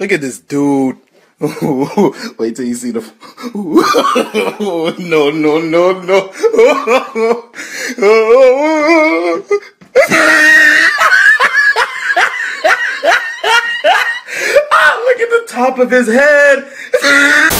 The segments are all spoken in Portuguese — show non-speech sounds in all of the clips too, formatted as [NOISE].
Look at this dude. [LAUGHS] Wait till you see the. [LAUGHS] no, no, no, no. [LAUGHS] ah, look at the top of his head.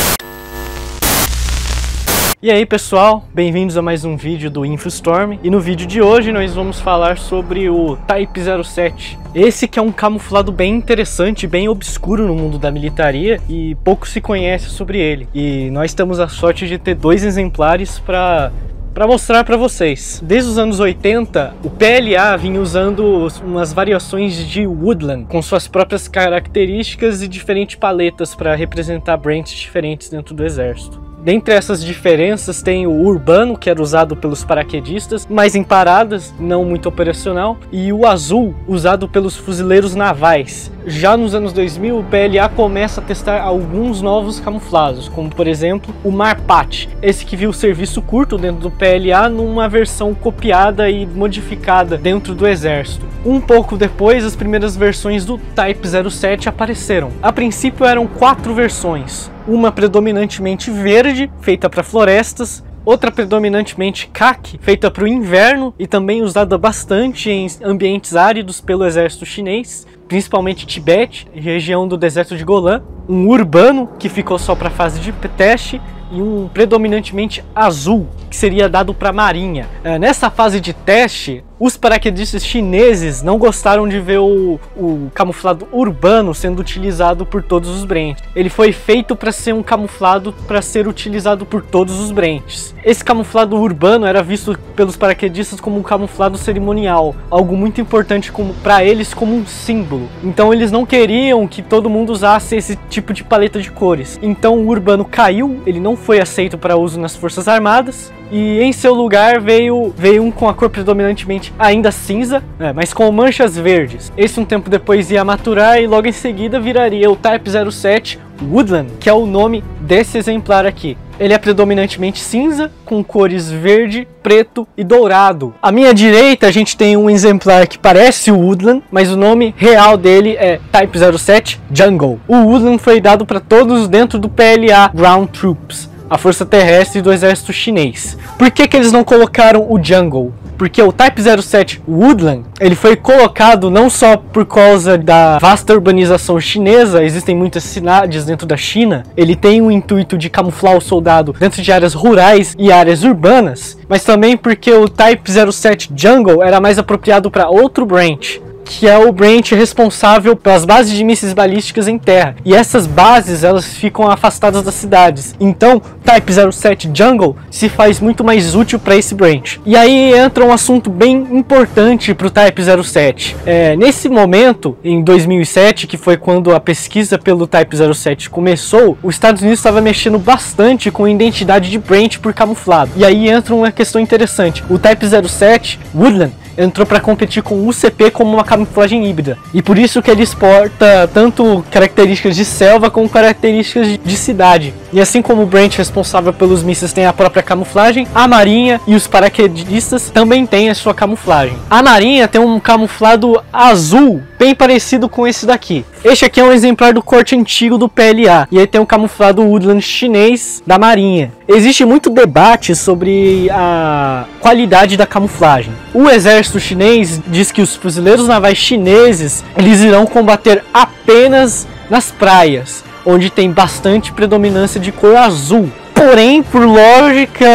E aí pessoal, bem-vindos a mais um vídeo do InfoStorm e no vídeo de hoje nós vamos falar sobre o Type 07. Esse que é um camuflado bem interessante, bem obscuro no mundo da militaria e pouco se conhece sobre ele. E nós temos a sorte de ter dois exemplares para para mostrar para vocês. Desde os anos 80, o PLA vinha usando umas variações de Woodland com suas próprias características e diferentes paletas para representar brands diferentes dentro do exército. Dentre essas diferenças tem o urbano, que era usado pelos paraquedistas, mas em paradas, não muito operacional, e o azul, usado pelos fuzileiros navais. Já nos anos 2000, o PLA começa a testar alguns novos camuflados, como por exemplo o Marpat, esse que viu serviço curto dentro do PLA numa versão copiada e modificada dentro do exército. Um pouco depois, as primeiras versões do Type 07 apareceram. A princípio eram quatro versões, uma predominantemente verde, feita para florestas, outra predominantemente CAC, feita para o inverno. E também usada bastante em ambientes áridos pelo exército chinês, principalmente Tibete, região do deserto de Golan, um urbano que ficou só para fase de teste e um predominantemente azul, que seria dado para a marinha. É, nessa fase de teste, os paraquedistas chineses não gostaram de ver o, o camuflado urbano sendo utilizado por todos os Brents. Ele foi feito para ser um camuflado para ser utilizado por todos os Brents. Esse camuflado urbano era visto pelos paraquedistas como um camuflado cerimonial, algo muito importante para eles como um símbolo. Então eles não queriam que todo mundo usasse esse tipo de paleta de cores. Então o urbano caiu, ele não foi aceito para uso nas Forças Armadas e em seu lugar veio, veio um com a cor predominantemente ainda cinza, né, mas com manchas verdes. Esse um tempo depois ia maturar e logo em seguida viraria o Type 07 Woodland, que é o nome desse exemplar aqui. Ele é predominantemente cinza, com cores verde, preto e dourado. À minha direita a gente tem um exemplar que parece o Woodland, mas o nome real dele é Type 07 Jungle. O Woodland foi dado para todos dentro do PLA Ground Troops, a força terrestre do exército chinês. Por que, que eles não colocaram o Jungle? Porque o Type 07 Woodland ele foi colocado não só por causa da vasta urbanização chinesa, existem muitas cidades dentro da China, ele tem o intuito de camuflar o soldado dentro de áreas rurais e áreas urbanas, mas também porque o Type 07 Jungle era mais apropriado para outro branch, que é o branch responsável pelas bases de mísseis balísticas em terra. E essas bases, elas ficam afastadas das cidades. Então, Type 07 Jungle se faz muito mais útil para esse branch. E aí entra um assunto bem importante para o Type 07. É, nesse momento, em 2007, que foi quando a pesquisa pelo Type 07 começou, os Estados Unidos estava mexendo bastante com identidade de branch por camuflado. E aí entra uma questão interessante. O Type 07 Woodland entrou para competir com o UCP como uma camuflagem híbrida. E por isso que ele exporta tanto características de selva como características de cidade. E assim como o Branch responsável pelos mísseis tem a própria camuflagem, a Marinha e os paraquedistas também têm a sua camuflagem. A Marinha tem um camuflado azul bem parecido com esse daqui. Este aqui é um exemplar do corte antigo do PLA e ele tem um camuflado woodland chinês da Marinha. Existe muito debate sobre a qualidade da camuflagem. O exército chinês diz que os fuzileiros navais chineses eles irão combater apenas nas praias, onde tem bastante predominância de cor azul. Porém, por lógica,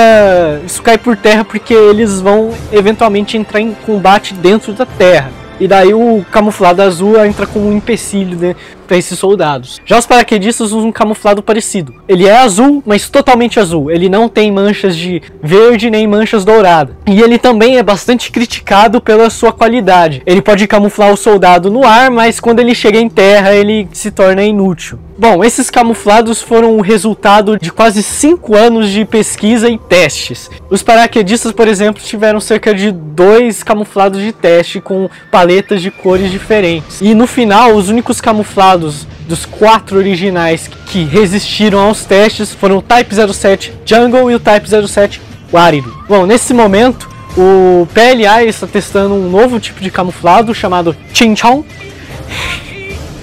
isso cai por terra porque eles vão eventualmente entrar em combate dentro da terra. E daí o camuflado azul entra como um empecilho né, para esses soldados. Já os paraquedistas usam um camuflado parecido. Ele é azul, mas totalmente azul. Ele não tem manchas de verde nem manchas douradas. E ele também é bastante criticado pela sua qualidade. Ele pode camuflar o soldado no ar, mas quando ele chega em terra ele se torna inútil. Bom, esses camuflados foram o resultado de quase 5 anos de pesquisa e testes. Os paraquedistas, por exemplo, tiveram cerca de dois camuflados de teste com paletas de cores diferentes. E no final, os únicos camuflados dos quatro originais que resistiram aos testes foram o Type 07 Jungle e o Type 07 Warrior. Bom, nesse momento, o PLA está testando um novo tipo de camuflado chamado Chinchong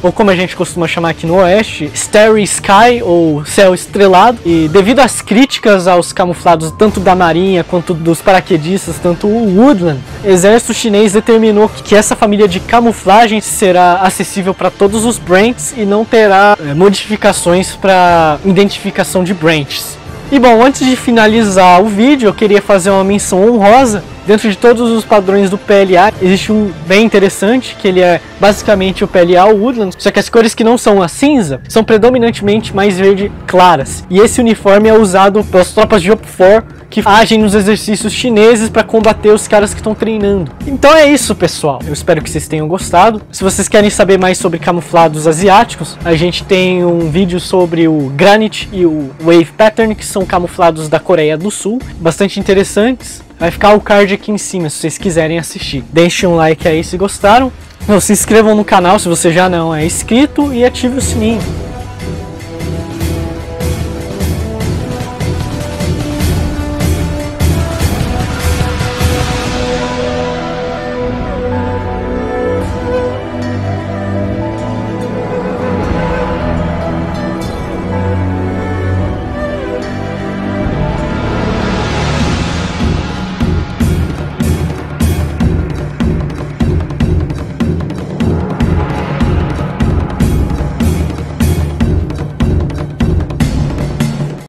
ou como a gente costuma chamar aqui no Oeste, Starry Sky ou Céu Estrelado. E devido às críticas aos camuflados tanto da Marinha quanto dos paraquedistas, tanto o Woodland, o exército chinês determinou que essa família de camuflagem será acessível para todos os branches e não terá é, modificações para identificação de branches. E bom, antes de finalizar o vídeo, eu queria fazer uma menção honrosa. Dentro de todos os padrões do PLA, existe um bem interessante, que ele é basicamente o PLA Woodland, só que as cores que não são a cinza são predominantemente mais verde claras. E esse uniforme é usado pelas tropas de OP4 que agem nos exercícios chineses para combater os caras que estão treinando. Então é isso, pessoal. Eu espero que vocês tenham gostado. Se vocês querem saber mais sobre camuflados asiáticos, a gente tem um vídeo sobre o Granite e o Wave Pattern, que são camuflados da Coreia do Sul, bastante interessantes. Vai ficar o card aqui em cima se vocês quiserem assistir. Deixem um like aí se gostaram. Não, se inscrevam no canal se você já não é inscrito e ative o sininho.